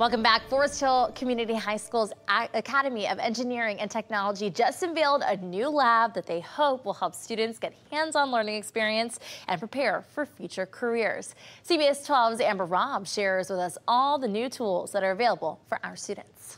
Welcome back. Forest Hill Community High School's Academy of Engineering and Technology just unveiled a new lab that they hope will help students get hands-on learning experience and prepare for future careers. CBS 12's Amber Raub shares with us all the new tools that are available for our students.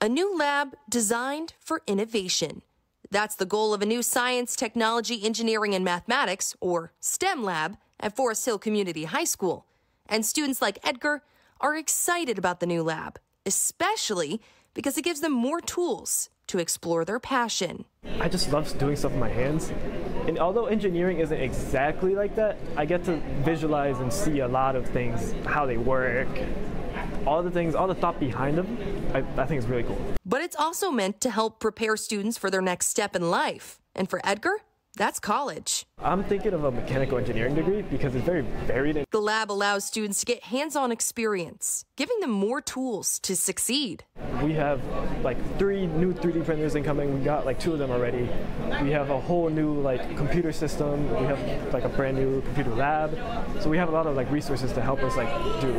A new lab designed for innovation. That's the goal of a new science, technology, engineering, and mathematics, or STEM lab, at Forest Hill Community High School. And students like Edgar are excited about the new lab, especially because it gives them more tools to explore their passion. I just love doing stuff with my hands. And although engineering isn't exactly like that, I get to visualize and see a lot of things, how they work, all the things, all the thought behind them. I, I think it's really cool. But it's also meant to help prepare students for their next step in life. And for Edgar, that's college. I'm thinking of a mechanical engineering degree because it's very varied. The lab allows students to get hands-on experience, giving them more tools to succeed. We have like three new 3D printers incoming. We got like two of them already. We have a whole new like computer system. We have like a brand new computer lab. So we have a lot of like resources to help us like do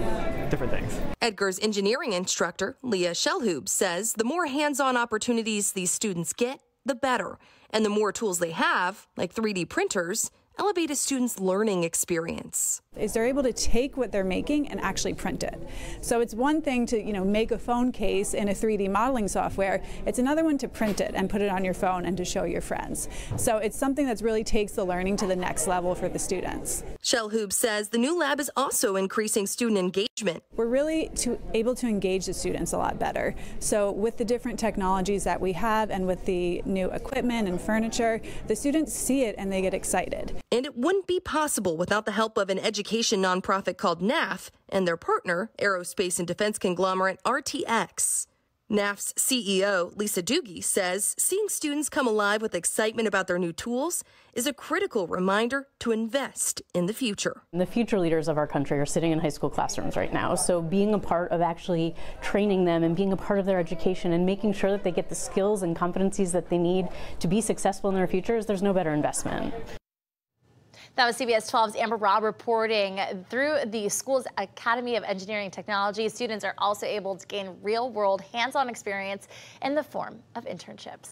different things. Edgar's engineering instructor, Leah Shellhub, says the more hands-on opportunities these students get, the better. And the more tools they have, like 3D printers, elevate a student's learning experience. Is they're able to take what they're making and actually print it. So it's one thing to, you know, make a phone case in a 3D modeling software. It's another one to print it and put it on your phone and to show your friends. So it's something that really takes the learning to the next level for the students. Shellhub says the new lab is also increasing student engagement. We're really to, able to engage the students a lot better. So with the different technologies that we have and with the new equipment and furniture, the students see it and they get excited. And it wouldn't be possible without the help of an education nonprofit called NAF and their partner, aerospace and defense conglomerate RTX. NAF's CEO, Lisa Doogie, says seeing students come alive with excitement about their new tools is a critical reminder to invest in the future. The future leaders of our country are sitting in high school classrooms right now, so being a part of actually training them and being a part of their education and making sure that they get the skills and competencies that they need to be successful in their futures, there's no better investment. That was CBS 12's Amber Raub reporting. Through the school's Academy of Engineering Technology, students are also able to gain real-world hands-on experience in the form of internships.